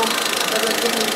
Oh, kalau.